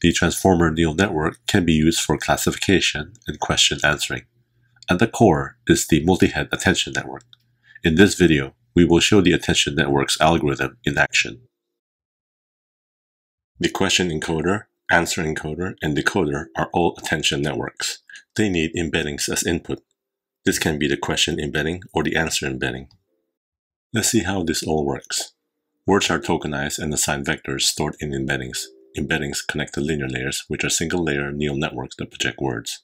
The transformer neural network can be used for classification and question answering. At the core is the multi-head attention network. In this video, we will show the attention network's algorithm in action. The question encoder, answer encoder, and decoder are all attention networks. They need embeddings as input. This can be the question embedding or the answer embedding. Let's see how this all works. Words are tokenized and assigned vectors stored in embeddings. Embeddings connect to linear layers, which are single-layer neural networks that project words.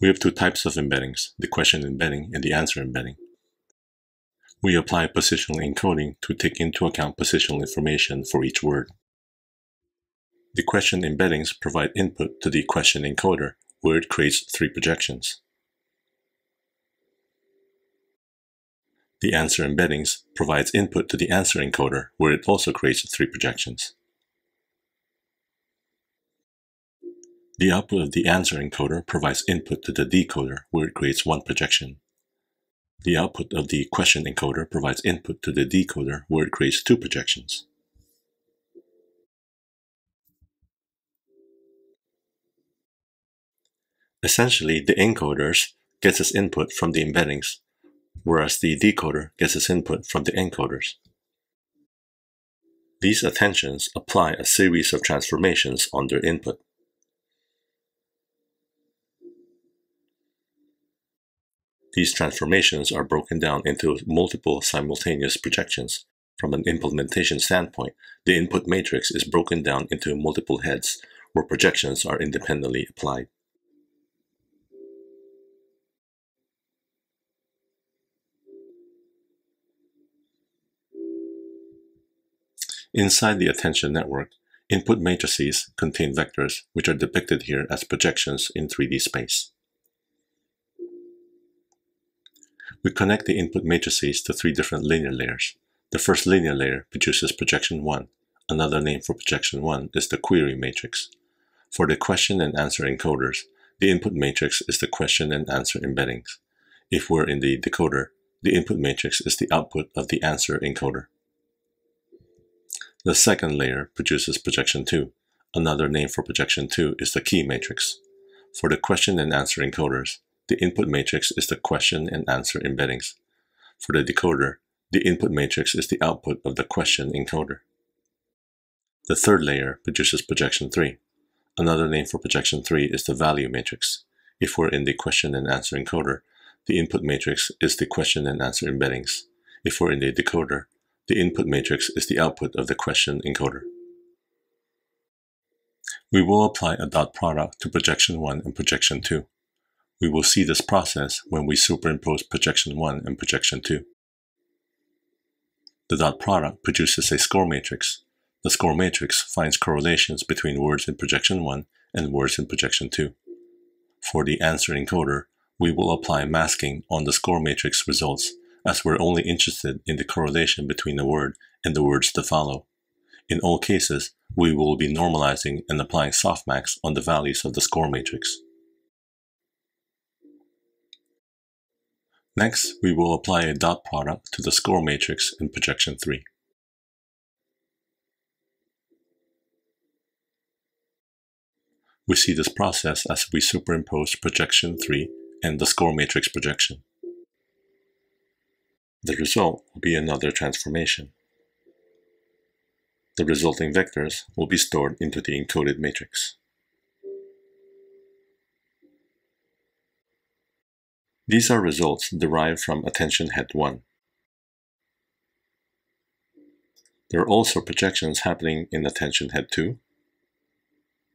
We have two types of embeddings, the question embedding and the answer embedding. We apply positional encoding to take into account positional information for each word. The question embeddings provide input to the question encoder, where it creates three projections. The answer embeddings provides input to the answer encoder, where it also creates three projections. The output of the answer encoder provides input to the decoder, where it creates one projection. The output of the question encoder provides input to the decoder where it creates two projections. Essentially, the encoders gets its input from the embeddings, whereas the decoder gets its input from the encoders. These attentions apply a series of transformations on their input. These transformations are broken down into multiple simultaneous projections. From an implementation standpoint, the input matrix is broken down into multiple heads, where projections are independently applied. Inside the attention network, input matrices contain vectors, which are depicted here as projections in 3D space. We connect the input matrices to three different linear layers. The first linear layer produces projection 1. Another name for projection 1 is the query matrix. For the question and answer encoders, the input matrix is the question and answer embeddings. If we're in the decoder, the input matrix is the output of the answer encoder. The second layer produces projection 2. Another name for projection 2 is the key matrix. For the question and answer encoders, the input matrix is the question and answer embeddings. For the decoder, the input matrix is the output of the question encoder. The third layer produces projection 3. Another name for projection 3 is the value matrix. If we're in the question and answer encoder, the input matrix is the question and answer embeddings. If we're in the decoder, the input matrix is the output of the question encoder. We will apply a dot product to projection 1 and projection 2. We will see this process when we superimpose projection 1 and projection 2. The dot product produces a score matrix. The score matrix finds correlations between words in projection 1 and words in projection 2. For the answer encoder, we will apply masking on the score matrix results as we're only interested in the correlation between the word and the words to follow. In all cases, we will be normalizing and applying softmax on the values of the score matrix. Next, we will apply a dot product to the score matrix in projection 3. We see this process as we superimpose projection 3 and the score matrix projection. The result will be another transformation. The resulting vectors will be stored into the encoded matrix. These are results derived from attention head 1. There are also projections happening in attention head 2,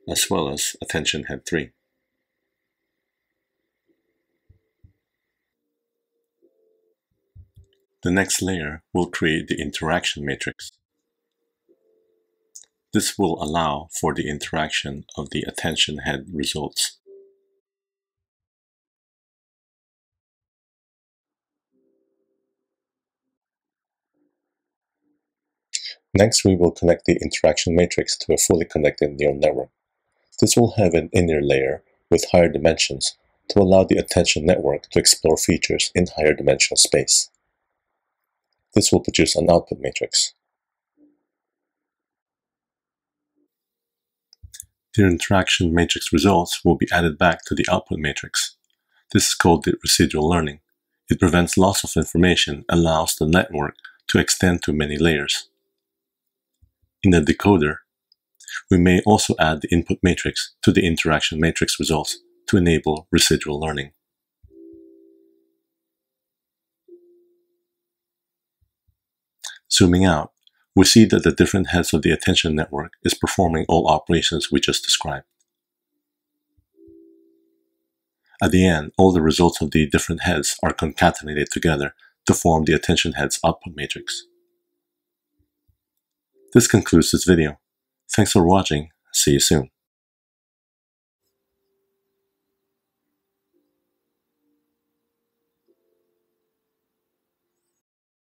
as well as attention head 3. The next layer will create the interaction matrix. This will allow for the interaction of the attention head results. Next, we will connect the interaction matrix to a fully connected neural network. This will have an inner layer with higher dimensions to allow the attention network to explore features in higher dimensional space. This will produce an output matrix. The interaction matrix results will be added back to the output matrix. This is called the residual learning. It prevents loss of information allows the network to extend to many layers. In the decoder, we may also add the input matrix to the interaction matrix results to enable residual learning. Zooming out, we see that the different heads of the attention network is performing all operations we just described. At the end, all the results of the different heads are concatenated together to form the attention head's output matrix. This concludes this video. Thanks for watching. See you soon.